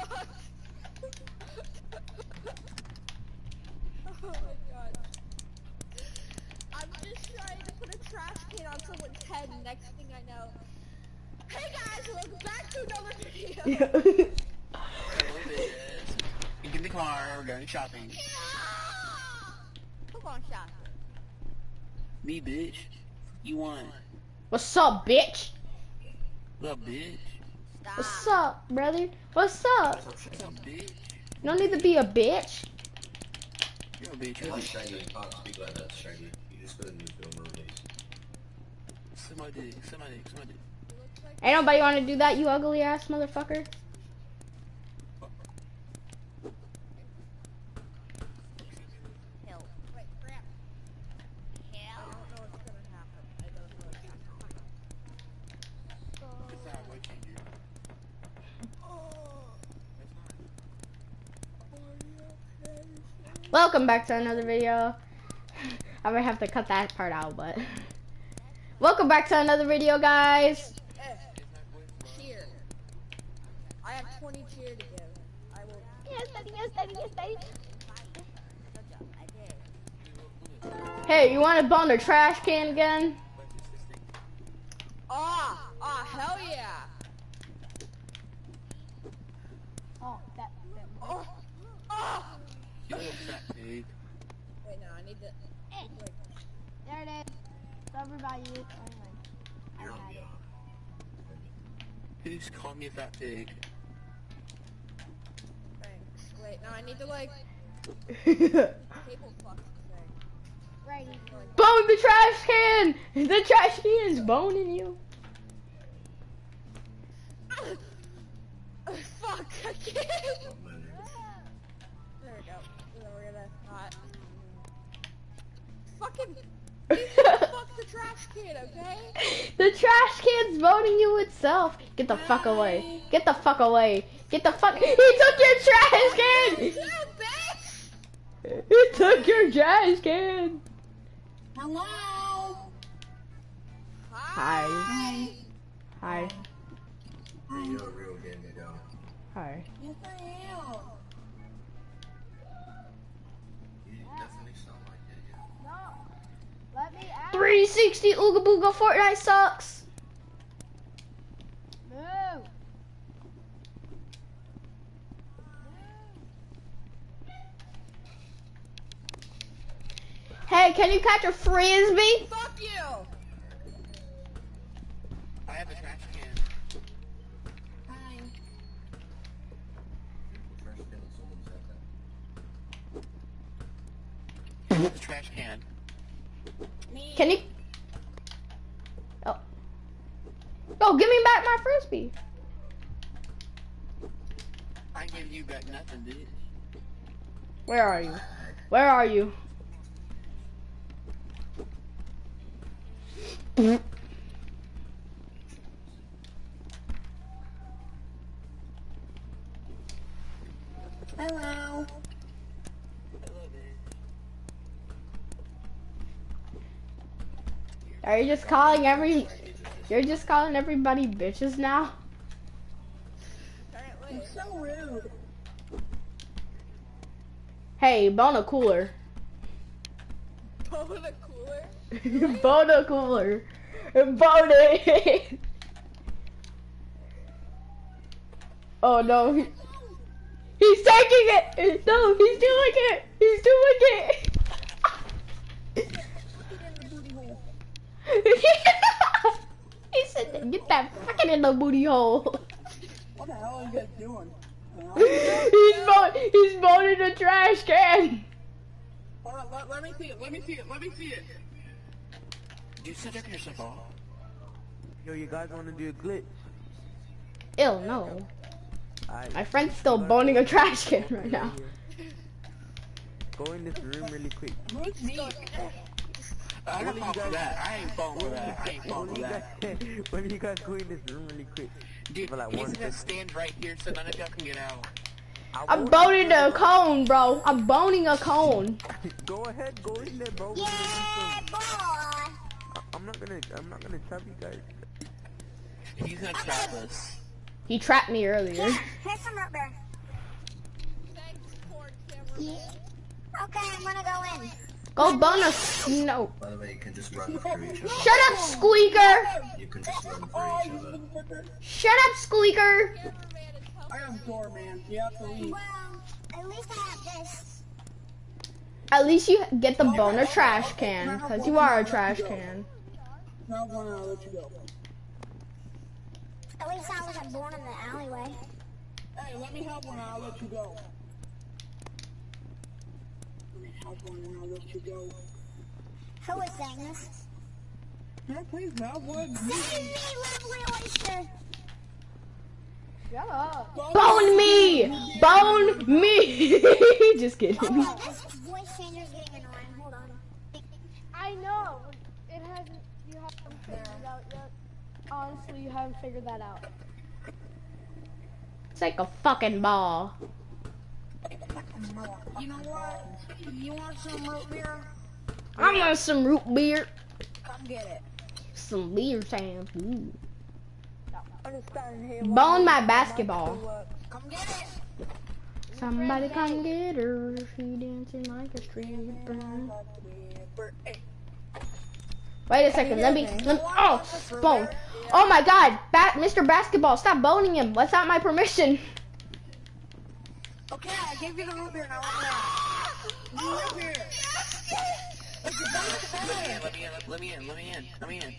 fuck? oh my god. I'm just trying to put a trash can on someone's head, and next thing I know. Hey guys, welcome back to another video. Yeah. Get in the car, we're going shopping. Who going shopping? Me, bitch. You want? What's up, bitch? What up, bitch? Stop. What's up, brother? What's up? What's up, bitch? No need to be a bitch. You're a bitch. I You're a like. Shaggy. You can't speak like that, Shaggy. You just got a new film nowadays. Suck my dick. Suck my dick. Suck my dick. Ain't nobody want to do that, you ugly ass motherfucker. Hell. Wait, crap. Hell. I don't know what's gonna happen. I don't know what's gonna happen. It's not a voice changer. Welcome back to another video. I might have to cut that part out, but welcome back to another video, guys. Cheer. I have 20 cheer to give. I will. Yes, daddy, yes, daddy, yes, daddy. Good job. I did. Hey, you want to bone the trash can again? Ah, ah, hell yeah. Oh, that. Oh, oh. You little fat pig. Wait, no, I need to. Wait. There it is. Everybody. You're on me. Who's called me a fat pig? Thanks. Wait, no, I need to like table the thing. Righty. Like, Bone the trash can! The trash can is boning you. oh, fuck, I can't. There we go. And we're gonna not. Fucking. Fuck the trash can, okay? the trash can's voting you itself. Get the fuck away. Get the fuck away. Get the fuck. He took your trash can! You bitch! He took your trash can! Hello? Hi. Hi. Hi. You're a real game guy. Hi. Yes, I am. 360 Ooga Booga Fortnite sucks. Move. Hey, can you catch a frisbee? Fuck you! I have a trash can. Hi. Trash can and someone said that. I have a trash can. You? Oh. Oh, give me back my frisbee. I giving you back nothing, bitch. Where are you? Where are you? Hello. I love it. Are you just calling every? You're just calling everybody bitches now? Apparently. so rude. Hey, Bona cooler. Bona cooler? Bona cooler. Bona. oh no. He's taking it. No, he's doing it. He's doing it. he said, "Get that fucking in the booty hole." What the hell are you guys doing? he's mo- he's boning the trash can. Hold on, let, let me see it, let me see it, let me see it. You sit up yourself off. Yo, you guys want to do a glitch? Ill, no. Alright, My friend's still boning a trash can right now. Go in this room really quick. I don't fall for that. I ain't falling for that. I ain't falling When for you that. guys, when you guys go in this room really quick. Dude, For like he's gonna second. stand right here so none of y'all can get out. I I'm boning a cone, bro. I'm boning a cone. Go ahead, go in there, bro. We're gonna do some- I- I'm not gonna, I'm not gonna trap you guys. He's gonna trap us. He trapped me earlier. Here's some rope bear. Okay, I'm gonna go in. Oh, go bonus. No. By the way, you can just run through each other. Shut up, Squeaker. You can just run Oh, through each other. Shut up, Squeaker. Cameraman is helping. I got a door, man. You have to leave. Well, at least I have this. At least you get the bonus trash can, because you are a trash can. Now one, I'll let you go. At least I wasn't born in the alleyway. Hey, let me have one, I'll let you go. Let me have one, and I'll let you go. Who is saying this? No, please, have one. Save me, lovely oyster. Shut up. Bone me! Bone me! Just kidding. Oh, this voice changer's getting annoying. Hold on. I know. It hasn't. You haven't figured it out yet. Honestly, you haven't figured that out. It's like a fucking ball. You know what? You want some root beer? I want some root beer. Come get it. Some beer sounds good. I'm just standing here. Bone my basketball. Come get it. Somebody come get her. She dancing like a stripper. Wait a second. Let me. Let me oh, bone. Oh my God, ba- Mr. Basketball, stop boning him. Without my permission. Okay, I gave you the root beer now. Let me in. Root beer. Let me in, let me in, let me in, let me in.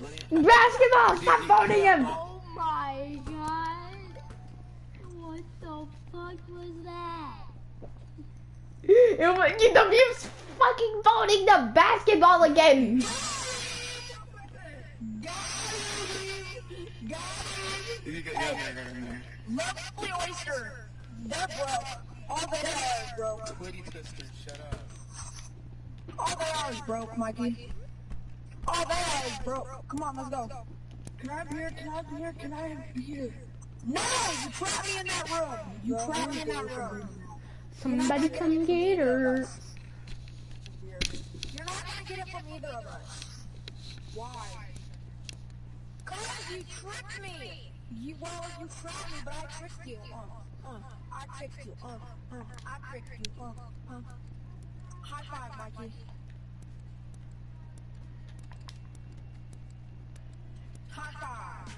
Let me in. Basketball, stop boning him. Oh my god. What the fuck was that? It was, you know, he was fucking boning the basketball again. You got- yeah, yeah, yeah, yeah. Lovely oyster. They're broke. All they are is broke. Twitty twister, shut up. All they are is broke, Mikey. All they are is broke. Come on, let's go. Can I have beer? Can I have beer? Can I have beer? No! You trapped me in that room! You trapped me in that room! Somebody come get her. You're not gonna get it from either of us. Why? Cause you tricked me! You, well, you tricked me, but I tricked you. Uh, uh, I tricked you. Uh, uh, I tricked you. Uh, uh. High five, Mikey. High five.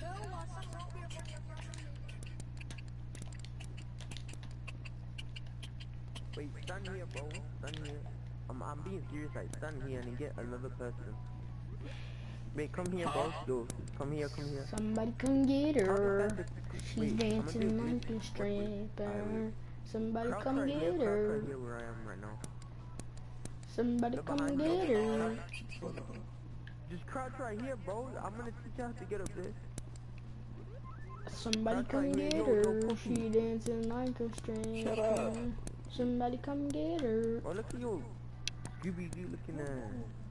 Who wants root beer Wait, stand here, bro. Stand here. I'm, I'm being serious. Like, stand here and get another person. Wait, come here, bro. Yo, come here, come here. Somebody come get her. She's Wait, dancing this. like a stripper. Somebody Crouch come right here, get her. right where I am right now. Somebody Look come behind me. get her. Just crouch right here, bro. I'm gonna teach you how to get up there. Somebody Crouch come right get Yo, yo, her. push She dancing like a stripper. Somebody come get her. Oh, look at you. Scooby Doo looking at.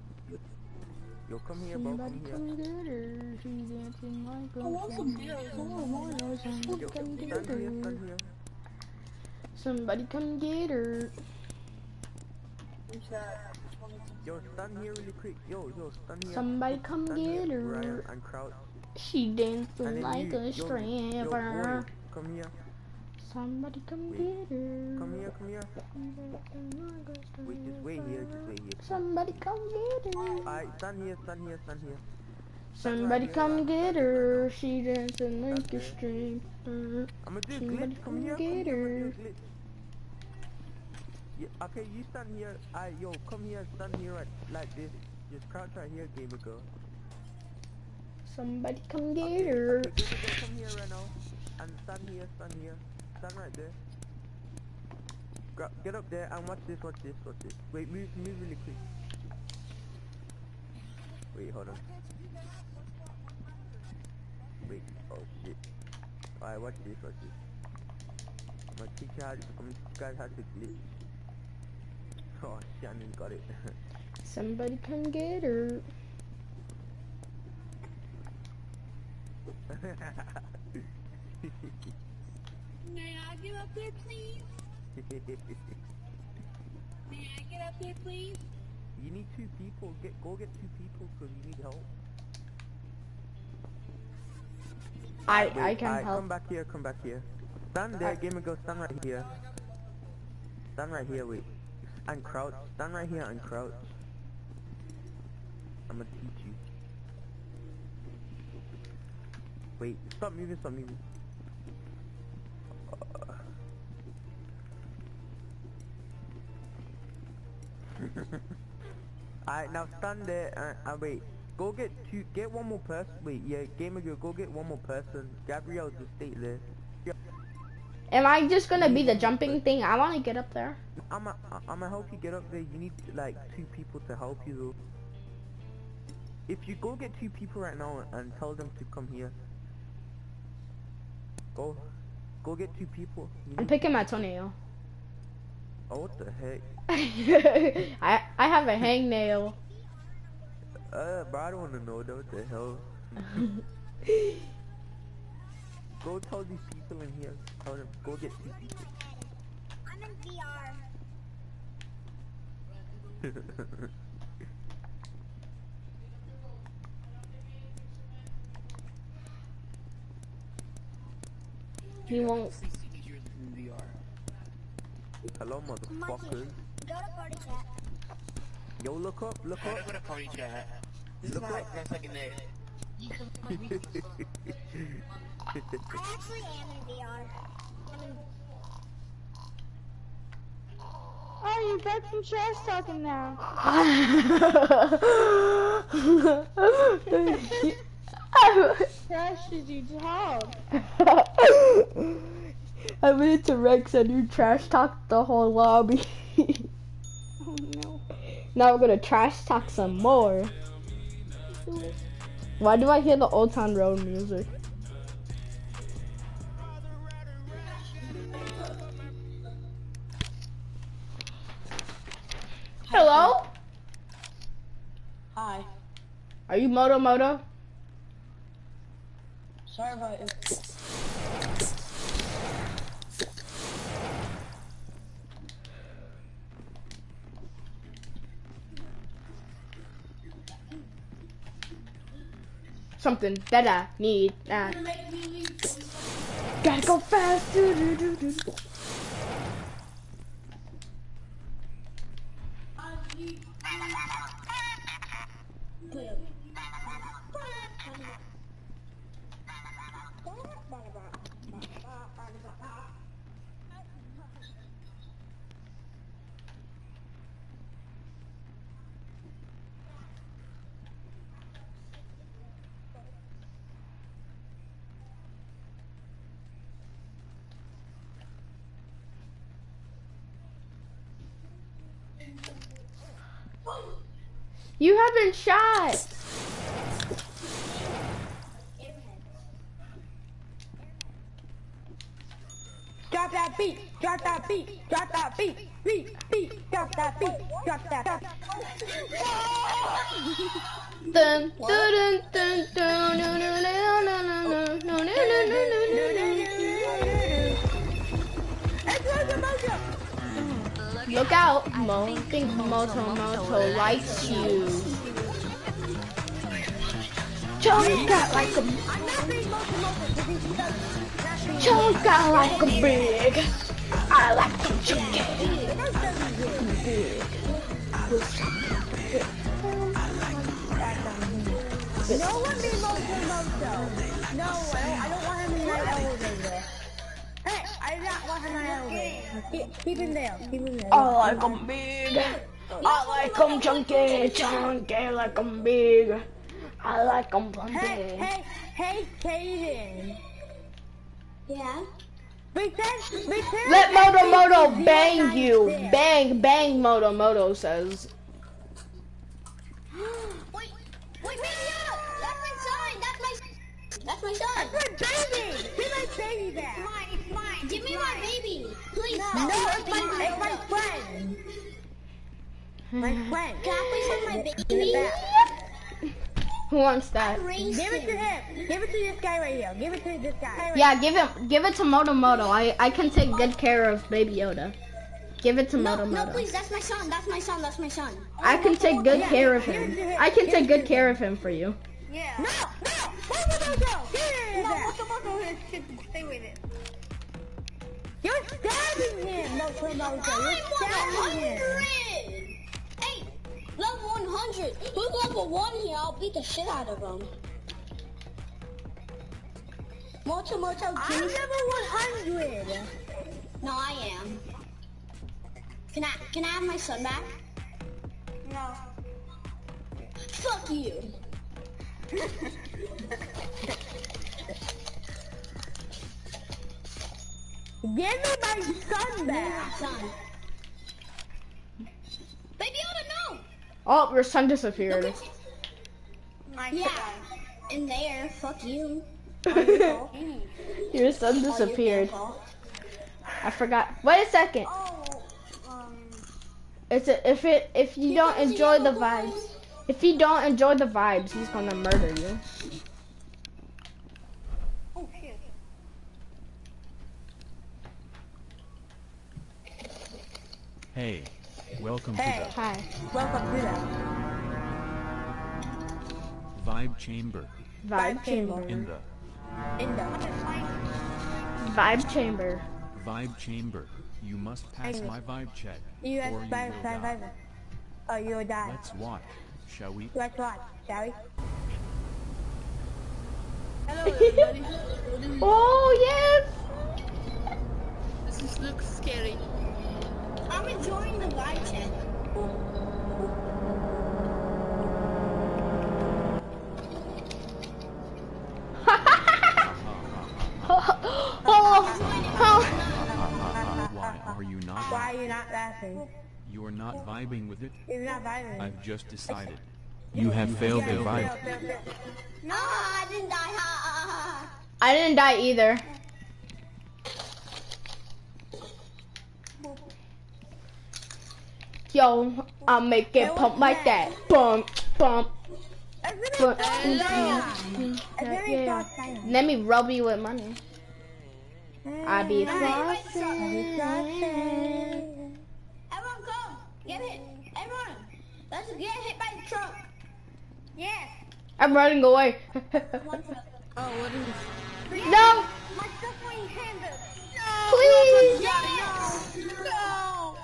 Yo, come here, bro. Somebody Come here. come get her. She dancing like a I want some beer. stripper. Somebody Yo, come get stand here, her. stand here. Somebody come get her. Who's that? Yo, stand here really quick. Yo, yo, stand here. Somebody come Stand here get where I am her. and crouch. She And dancing then like you, a yo, yo, stripper. boy, come here. Somebody come Wait. get her. Come here, come here. Wait, just wait here, just wait here. Somebody come get her. Alright, stand here, stand here, stand here. Somebody come get her. She dancing like a That's it. stripper. I'm gonna do Somebody glitch. come Come here, get here. I'm gonna do her. Yeah, okay, you stand here. I yo, come here, stand here right, like this. Just crouch right here, gamer girl. Somebody come get Okay, her. okay, gamer girl, come here right now. And stand here, stand here. Stand right there. Gra get up there and watch this, watch this, watch this. Wait, move, move really quick. Wait, hold on. Wait, oh shit. Alright, watch this, watch this. I'm gonna teach you how to, I'm gonna teach you guys how to glitch. Oh, Shannon got it. Somebody come get her. May I get up there, please? May I get up there, please? you need two people. Get go get two people because you need help. I Wait, I can alright, help. Come back here, come back here. Stand there, gamer go, stand right here. Stand right here, wait. And crouch. Stand right here and crouch. I'm gonna teach you. Wait, stop moving, stop moving. Alright, now stand there and, and wait. Go get two, get one more person. Wait, yeah, gamer girl, go get one more person. Gabrielle, just stay there. Am I just gonna be the jumping thing? I want to get up there. I'm a, I'm gonna help you get up there. You need like two people to help you though. If you go get two people right now and tell them to come here. Go, go get two people. I'm picking my toenail. oh, what the heck? I I have a hangnail. Uh, but I don't wanna know though. What the hell? go tell these people in here. Tell them. Go get two people. I'm in VR. He won't. You're in VR. Hello, motherfuckers. Go to party chat. Yo, look up, look up. go to party chat? This is Look my up. first second day. I actually am in VR. I'm in Oh, you're back from trash talking now. Trash did you talk? I went into Rex and you trash talked the whole lobby. Oh no. now we're gonna trash talk some more. Why do I hear the Old Town Road music? Hello? Hi. Are you Moto Moto? Sorry about it. Something that I need. Uh, gotta go fast. Do, do, do, You have been shot. Drop that beat, drop that beat, drop that beat, beat, beat, drop that beat, drop that. Dun, dun, dun, dun, dun, no, no, no, Look out, Mo. Think Moto Moto likes you. Chunk out like a chunk out like a big. I like them chunky. No Him. Keep, him there, keep him there. I like them big. I like them chunky, chunky like 'em big. I like them Hey, hey, hey, Kaden. Yeah. Pretend, pretend. Let Moto Moto bang 096. you. Bang, bang, Moto Moto says. Wait, wait, wait, no! That's my son! That's my baby! Give my baby back! Mine, it's mine! Give me my baby! Please, No, that's it's my, it's my friend! My friend. Can I please have my baby? back. Who wants that? Give it to him. Give it to this guy right here. Give it to this guy. Yeah, give it, give it to Moto Moto. I, I can take good care of Baby Yoda. Give it to No, Moto no, please, that's my son, that's my son, that's my son. I can take good Yeah, care of him. him. I can take good care of him for you. Yeah. No, no! Moto Moto! Give it No, back. Moto Moto, this shit and stay with it. You're stabbing him! No, no, no, I'm you're stabbing him! 100! Hey, level 100. Who's level 1 here? I'll beat the shit out of him. Mocho, Mocho, I'm give me level 100! No, I am. Can I, can I have my son back? No. Fuck you. Give me my son back! Son. Baby Yoda, no! Oh, your son disappeared. My Yeah. son. In there, fuck you. Your son disappeared. I forgot. Wait a second. Oh, um... It's a, if it if you don't guys are enjoy the vibes, boys. If you don't enjoy the vibes, he's gonna murder you. Oh. Hey, welcome Hey. to Hi. Welcome to the Vibe Chamber. Vibe chamber. In the In the... Vibe chamber. Vibe Chamber, you must pass my vibe check, You or have you five, will five, die. five. Oh, you'll die. Let's watch, shall we? Let's watch, shall we? Hello. Oh yes. This is, looks scary. I'm enjoying the vibe check. oh, oh. Why are you not? Why are you not laughing? You're not vibing with it. You're not vibing. I've just decided. You have failed the vibe. No, I didn't die. Ha, ha, ha. I didn't die either. Yo, I'll make it pump like that. Bump, bump, bump. Yeah. Let me rub you with money. I be flossing. Everyone come. Get hit. Everyone. Let's get hit by the truck. Yes. I'm running away. Oh, what is this? no, My suffering hand. please. No!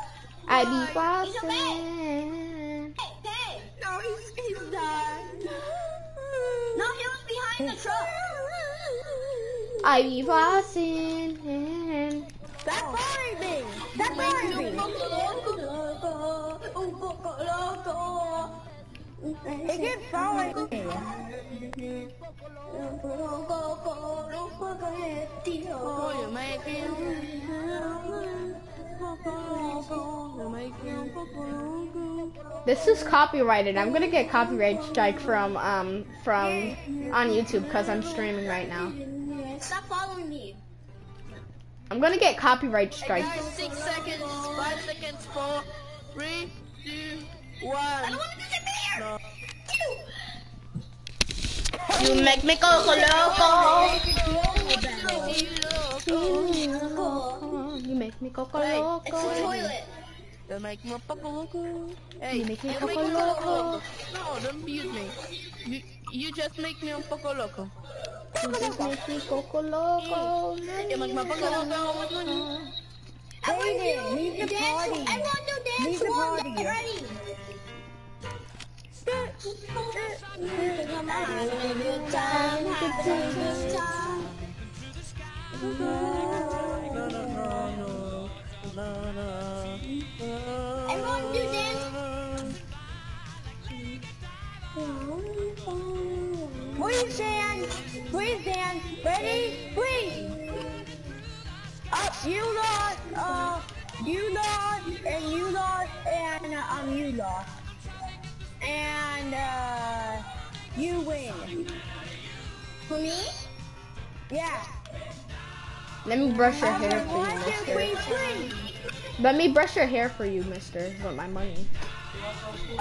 I be He's flossing. Hey, hey. No, he's, he's died. No, he was behind the truck. I be flossing. Stop following me. Stop following me. Me un poco loco. This is copyrighted. I'm gonna get copyright strike from um from on YouTube because I'm streaming right now. Stop following me. I'm gonna get copyright Hey strike. guys, six seconds, five seconds, four, three, two, one. I don't want to disappear. No. You make me go loco. You make me go Hey, It's the loco. toilet. You make me un poco loco. Hey, You make me you poco make me un loco. loco. No, don't abuse me. You, you just make me un poco loco. You just make me go loco. Mm. You make me un poco loco. David, leave the Dance. party. Everyone do dance Leave the one. party. Get Everyone do dance. Please dance. Please dance. Ready? Please. Up, you lost. Uh, you lost, and you lost, and um, you lost, you win. For me? Yeah. Let me brush your hair for you, mister. Let me brush your hair for you, mister, with my money.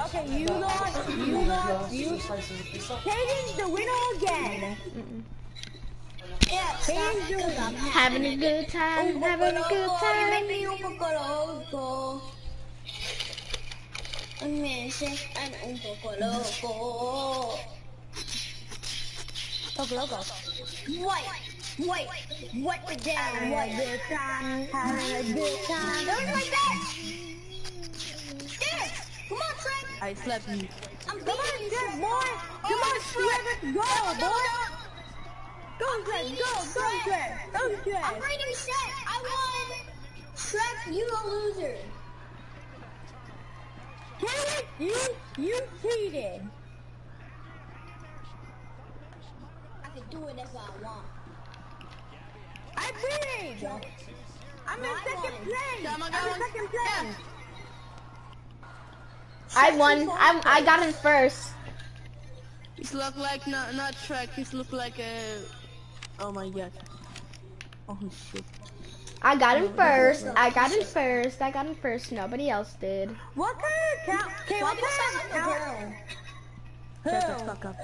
Okay, you lost. You lost. You. Hayden's the winner again. Yeah, stop. Hayden's the winner. Having a good time, oh, having a oh, good oh, time. make me un poco loco. Un poco loco. Poco loco. What? What? What the damn? What? good time, having a good time. Don't like that. There. Come on, Trent. I slap you. I'm Come on, Trent, Trent. boy. Oh, come on, Trent, go, boy. Go, Trent, go, go, Trent. Trent. Go, I'm Trent. reading set. I won. Trent, you a loser. Trent, you, you cheated. I can do whatever I want. I cheated. I'm in I second won. place. Come on, I'm in second place. I won. I I got in first. He's look like not not Shrek. He's look like a. Oh my god. Oh shit. I got in first. I got in first. I got in first. Nobody else did. What kind of count? Okay, Why what do you sound kind of a count? Shut the fuck up.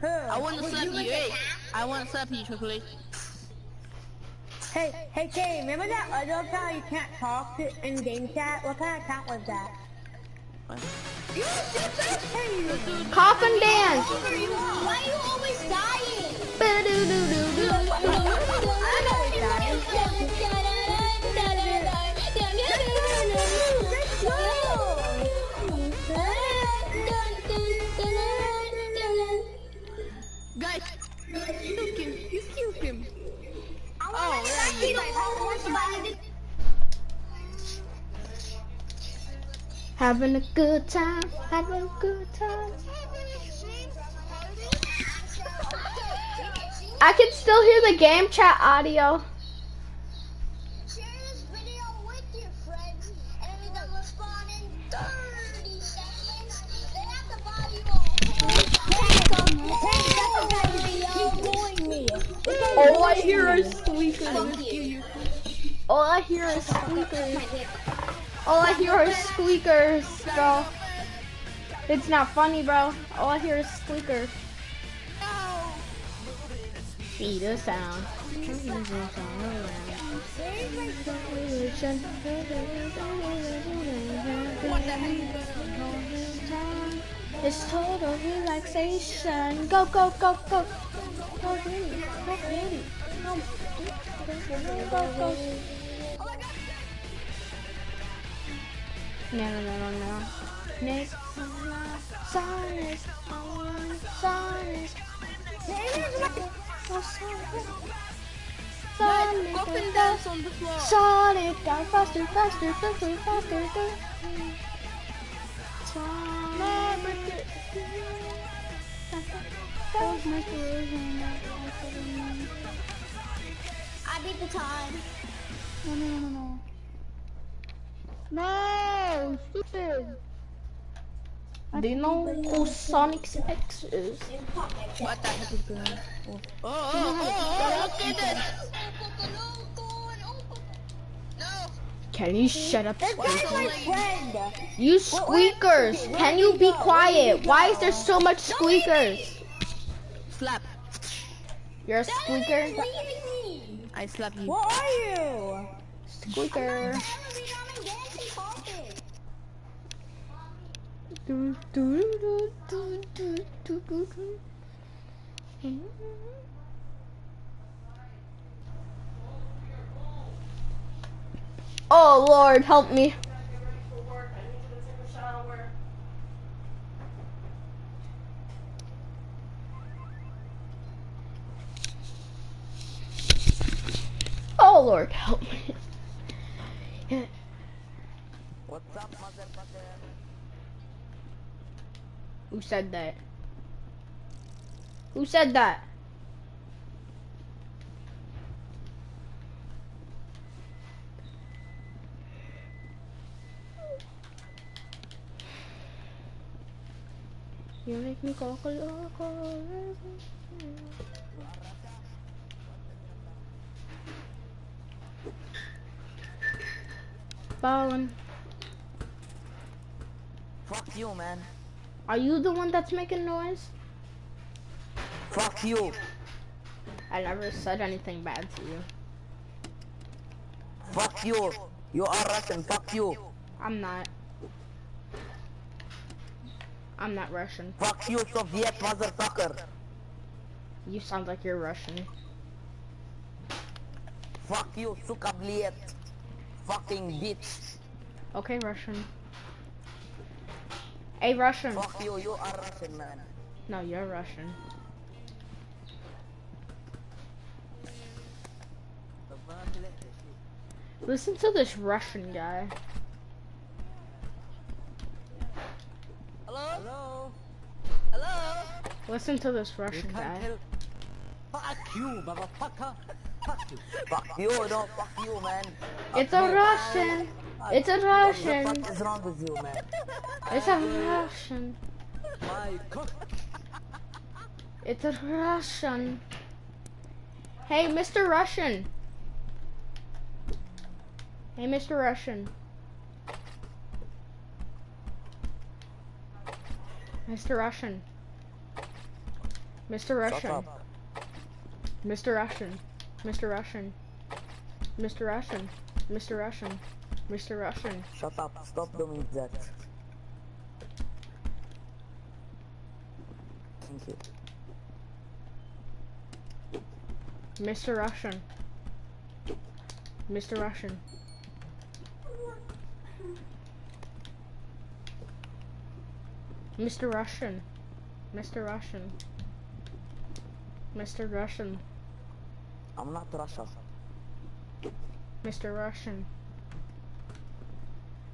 Who? I want to slap you you. Hey. Eh? I want to slap you, chocolate. Hey, hey, Kay, remember that other account you can't talk to in game chat? What kind of account was that? You just hey, Coffin dance. Why are you always dying? Having a good time. Having a good time. I can still hear the game chat audio. Share this video with your friends, and if it doesn't spawn in 30 seconds, they have to buy you a whole Keep going me. All I hear is squeakers. All I hear is squeakers. All I hear is squeakers, bro. It's not funny, bro. All I hear is squeakers. See the sound. It's total relaxation. Go, go, go, go. Go, baby. Go, baby. Go, go, go, go. No, no, no, no, no. Nick, Sonic, Sonic, Sonic, Coffin dance on the floor. Sonic, down faster, faster, faster, faster, faster. Sonic. I beat the time. No, no, no, no. No, stupid. Do you know who Sonic's X is? What the heck is going on? Oh, oh, oh, oh, look at this. Can you shut up, That's squeakers? You squeakers! Can you be quiet? Why is there so much squeakers? Slap. You're a squeaker? I slap you. What are you? Squeaker. Oh Lord, help me. Oh Lord, help me. What's up, motherfucker? Who said that? Who said that? You make me go loco. Ballin'. Fuck you, man. Are you the one that's making noise? Fuck you. I never said anything bad to you. Fuck you. You are Russian. Fuck you. I'm not. I'm not Russian. Fuck you, Soviet motherfucker. You sound like you're Russian. Fuck you, suka bliet. Fucking bitch. Okay, Russian. Hey, Russian. Fuck you, you are Russian man. No, you're Russian. Listen to this Russian guy. Hello? Hello? Hello? Listen to this Russian guy. help. Fuck you, motherfucker. Fuck you. Fuck you, no, fuck you, man. It's a Russian. It's a What the Russian. is wrong with you, man? It's a Russian. It's a Russian. Hey, Mr. Russian. Hey, Mr. Russian. Mr. Russian. Mr. Russian. Mr. Russian. Mr. Russian. Mr. Russian. Mr. Russian. Mr. Russian. Shut up. Stop doing that. Thank you. Mr. Russian. Mr. Russian. Mr. Russian. Mr. Russian. Mr. Russian. I'm not Russia. Mr. Russian.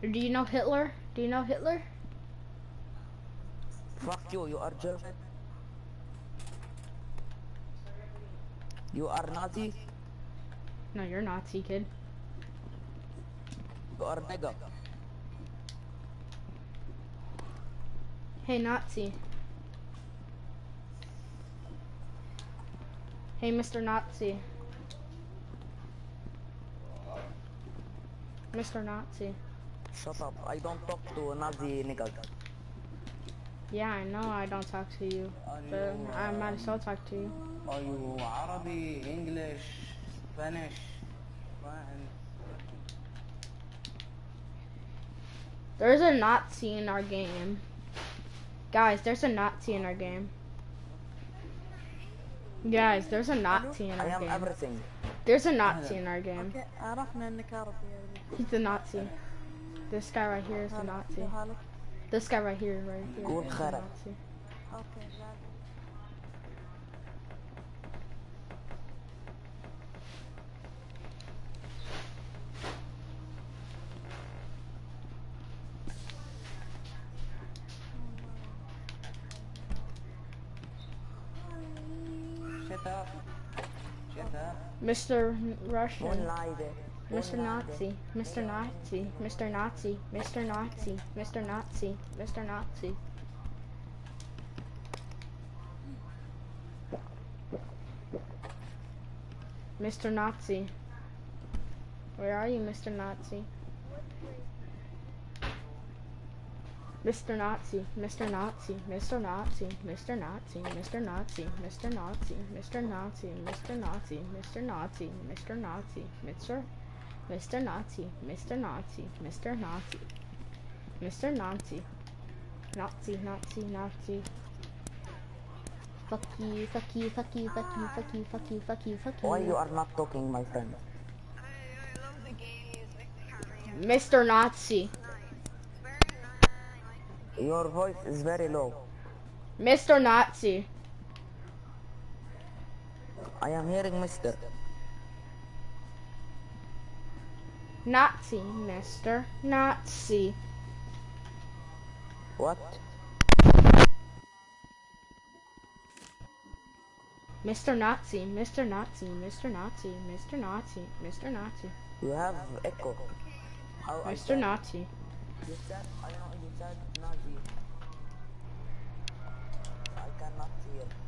Do you know Hitler? Do you know Hitler? Fuck you, you are German. You are Nazi. No, you're Nazi, kid. You are nigger. Hey, Nazi. Hey, Mr. Nazi. Mr. Nazi. Shut up. I don't talk to Nazi nigga. Yeah, I know I don't talk to you. you but I might as well talk to you. Are you Arabic, English, Spanish? There's a Nazi in our game. Guys, there's a Nazi in our game. Guys, there's a Nazi in our game. Everything. There's a Nazi in our game. He's a Nazi. This guy right here is a Nazi. This guy right here, right here. A Nazi. Okay, Mr. Russian. Mr. Nazi. Mr. Nazi. Mr. Nazi. Mr. Nazi. Mr. Nazi. Mr. Nazi. Mr. Nazi. Where are you, Mr. Nazi? Mr. Nazi, Mr. Nazi, Mr. Nazi, Mr. Nazi, Mr. Nazi, Mr. Nazi, Mr. Nazi, Mr. Nazi, Mr. Nazi, Mr. Nazi, Mr. Mr. Nazi, Mr. Nazi, Mr. Nazi, Mr. Nazi, Nazi, Nazi, Nazi. Fuck you, fuck you, fuck you, fuck you, fuck you, fuck you, fuck you, fuck you. Why you. are not talking, my friend? Mr. Nazi, Your voice is very low. Mr. Nazi. I am hearing Mister. Nazi, mister. Nazi. What? Mr. Nazi, Mr. Nazi, Mr. Nazi, Mr. Nazi, Mr. Nazi. You have echo. How Mr. Nazi. You said, I know, you said Nazi. I cannot hear.